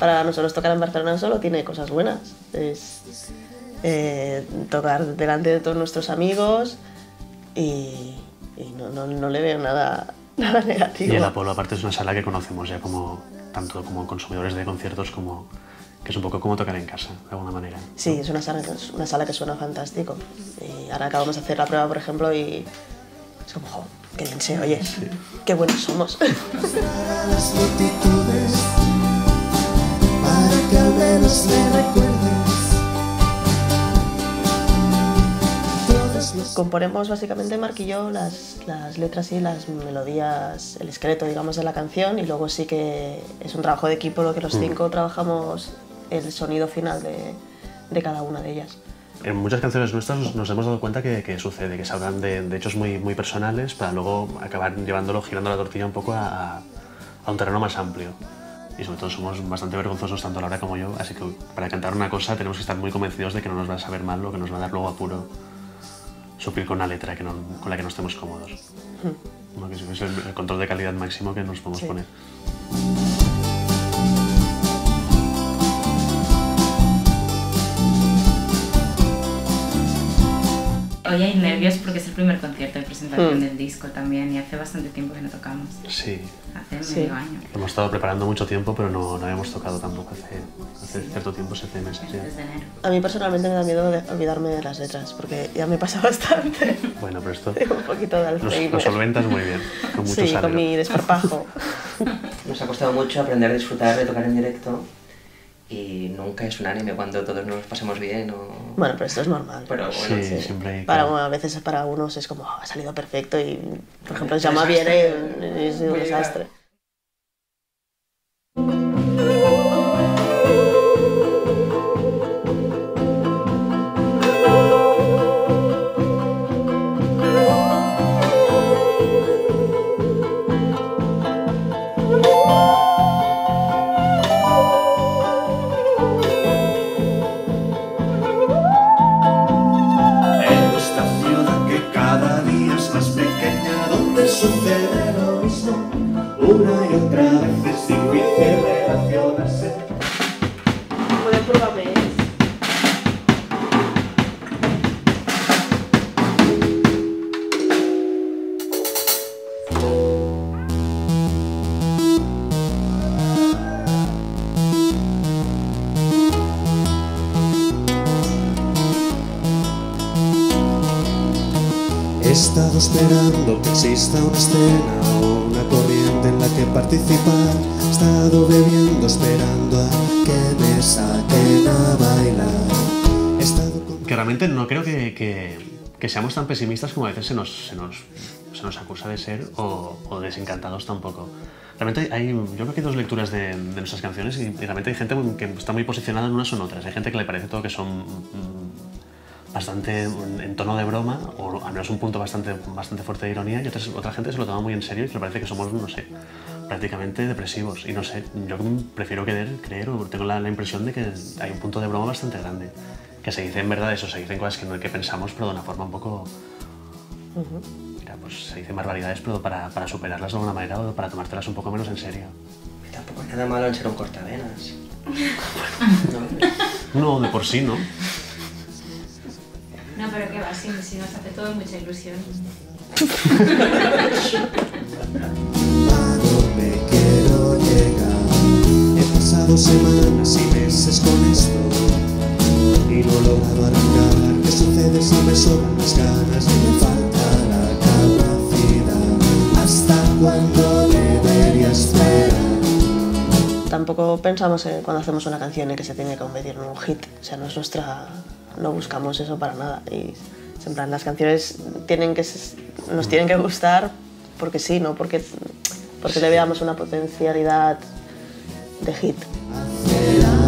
para nosotros tocar en Barcelona solo tiene cosas buenas. Es eh, tocar delante de todos nuestros amigos y, y no, no, no le veo nada, nada negativo. Y el Apolo, aparte, es una sala que conocemos ya como, tanto como consumidores de conciertos como que es un poco como tocar en casa, de alguna manera. Sí, es una sala, es una sala que suena fantástico. Y ahora acabamos de hacer la prueba, por ejemplo, y es como, jo, qué bien se oye, qué buenos somos. Menos me recuerdes. Componemos básicamente Mark y yo las, las letras y las melodías, el esqueleto, digamos, de la canción, y luego sí que es un trabajo de equipo lo que los cinco trabajamos el sonido final de, de cada una de ellas. En muchas canciones nuestras nos, nos hemos dado cuenta que, que sucede, que se hablan de, de hechos muy, muy personales para luego acabar llevándolo, girando la tortilla un poco a, a- a un terreno más amplio. Y sobre todo somos bastante vergonzosos, tanto Laura como yo, así que para cantar una cosa tenemos que estar muy convencidos de que no nos va a saber mal o que nos va a dar luego apuro suplir con una letra que no- con la que no estemos cómodos. Como que es el, el control de calidad máximo que nos podemos Sí. poner. Hoy hay nervios porque es el primer concierto de presentación Mm. del disco también y hace bastante tiempo que no tocamos. Sí, Hace Sí. medio año. lo hemos estado preparando mucho tiempo, pero no, no habíamos tocado tampoco hace, hace cierto tiempo, siete meses ya. Desde enero. A mí personalmente me da miedo de olvidarme de las letras, porque ya me pasa bastante. Bueno, pero esto Tengo un poquito de Alzheimer. lo solventas muy bien, con mucho Sí, salero. con mi desparpajo. Nos ha costado mucho aprender a disfrutar de tocar en directo y nunca es unánime cuando todos nos pasamos bien o... Bueno, pero esto es normal. Pero bueno, Sí, sí. siempre hay... Para, claro. a veces para unos es como, "Oh, ha salido perfecto y, por ejemplo, llama viene y es un desastre. He estado esperando que exista una escena o una corriente en la que participar. He estado bebiendo esperando a que realmente no creo que, que- que seamos tan pesimistas como a veces se nos, se nos, se nos acusa de ser o, o desencantados tampoco. Realmente hay, yo creo que hay dos lecturas de, de nuestras canciones y, y realmente hay gente que está muy posicionada en unas o en otras. Hay gente que le parece todo que son mm, bastante en tono de broma o al menos un punto bastante, bastante fuerte de ironía y otras- otra gente se lo toma muy en serio y le parece que somos, no sé, prácticamente depresivos. Y no sé, yo prefiero creer, creer o tengo la, la impresión de que hay un punto de broma bastante grande. Que se dicen verdades o se dicen cosas que, no, que pensamos, pero de una forma un poco... Mira, pues se dicen barbaridades, pero para, para superarlas de alguna manera o para tomártelas un poco menos en serio. Tampoco hay nada malo en ser un cortavenas. ¿no? No, de por sí, ¿no? No, pero que va, sí, sí, nos hace todo mucha ilusión. He pasado semanas y meses con esto y no he logrado arrancar. ¿Qué sucede si me sobran las ganas y me falta la capacidad? ¿Hasta cuándo debería esperar? Tampoco pensamos en, cuando hacemos una canción en que se tiene que convertir en un hit. O sea, no es nuestra... No buscamos eso para nada. Y en plan, las canciones tienen que, nos tienen que gustar porque sí, no porque, porque le veamos una potencialidad The hit.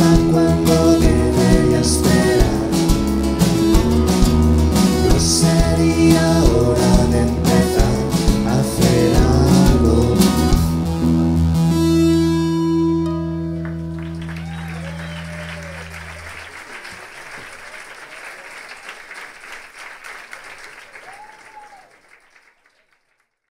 Love, love.